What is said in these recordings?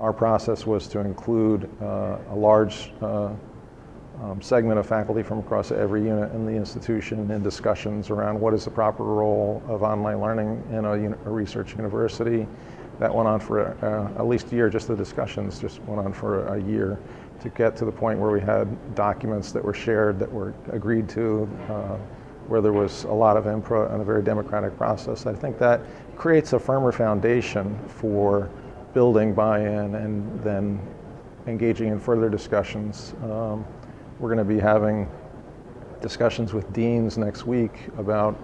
our process was to include uh, a large uh, um, segment of faculty from across every unit in the institution in discussions around what is the proper role of online learning in a, a research university. That went on for uh, at least a year, just the discussions just went on for a year to get to the point where we had documents that were shared, that were agreed to, uh, where there was a lot of input and a very democratic process. I think that creates a firmer foundation for building buy-in and then engaging in further discussions. Um, we're going to be having discussions with deans next week about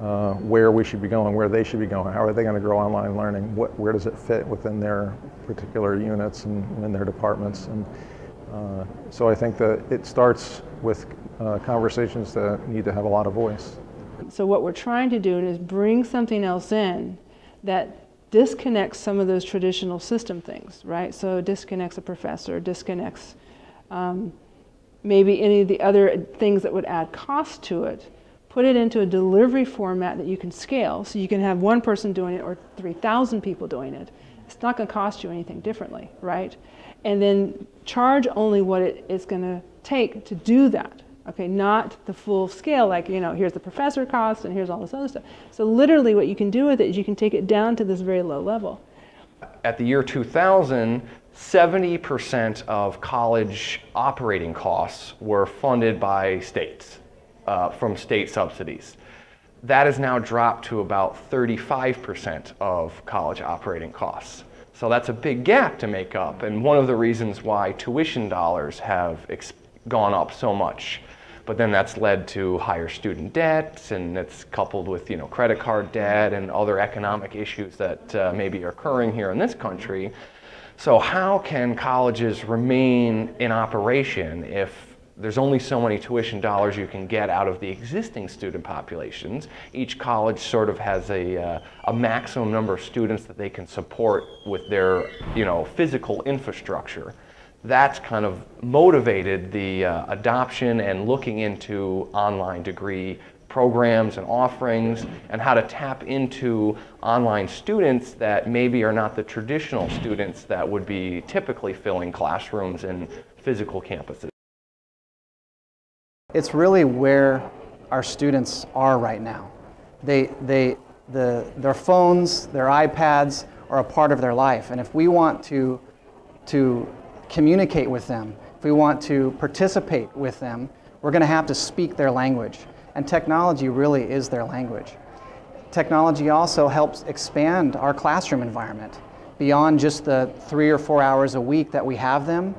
uh, where we should be going, where they should be going, how are they going to grow online learning, what, where does it fit within their particular units and in their departments. And uh, so I think that it starts with uh, conversations that need to have a lot of voice. So what we're trying to do is bring something else in that disconnects some of those traditional system things, right? So disconnects a professor, disconnects um, maybe any of the other things that would add cost to it, put it into a delivery format that you can scale so you can have one person doing it or 3,000 people doing it. It's not going to cost you anything differently, right? And then charge only what it is going to take to do that. Okay, not the full scale, like, you know, here's the professor cost and here's all this other stuff. So literally what you can do with it is you can take it down to this very low level. At the year 2000, 70% of college operating costs were funded by states, uh, from state subsidies. That has now dropped to about 35% of college operating costs. So that's a big gap to make up, and one of the reasons why tuition dollars have gone up so much. But then that's led to higher student debt, and it's coupled with you know credit card debt and other economic issues that uh, maybe are occurring here in this country. So how can colleges remain in operation if there's only so many tuition dollars you can get out of the existing student populations. Each college sort of has a, uh, a maximum number of students that they can support with their you know, physical infrastructure. That's kind of motivated the uh, adoption and looking into online degree programs and offerings and how to tap into online students that maybe are not the traditional students that would be typically filling classrooms in physical campuses. It's really where our students are right now. They, they, the, their phones, their iPads are a part of their life. And if we want to, to communicate with them, if we want to participate with them, we're going to have to speak their language and technology really is their language. Technology also helps expand our classroom environment beyond just the three or four hours a week that we have them.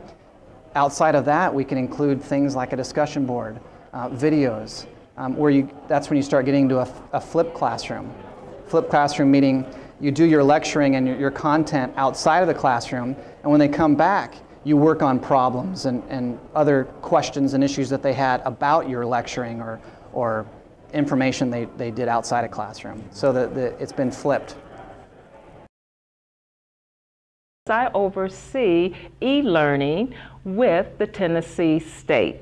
Outside of that, we can include things like a discussion board, uh, videos, um, where you, that's when you start getting into a, a flipped classroom. Flipped classroom meaning you do your lecturing and your, your content outside of the classroom, and when they come back, you work on problems and, and other questions and issues that they had about your lecturing or, or information they, they did outside a classroom. So that it's been flipped. I oversee e-learning with the Tennessee State.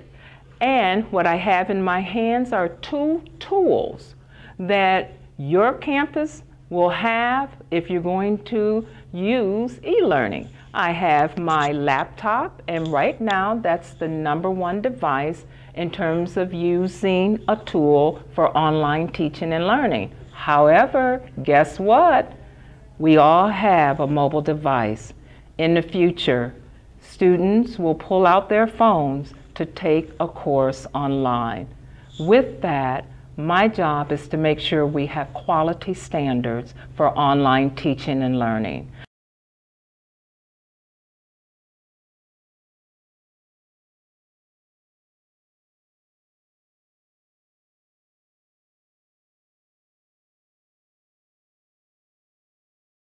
And what I have in my hands are two tools that your campus will have if you're going to use e-learning. I have my laptop, and right now that's the number one device in terms of using a tool for online teaching and learning. However, guess what? We all have a mobile device. In the future, students will pull out their phones to take a course online. With that, my job is to make sure we have quality standards for online teaching and learning.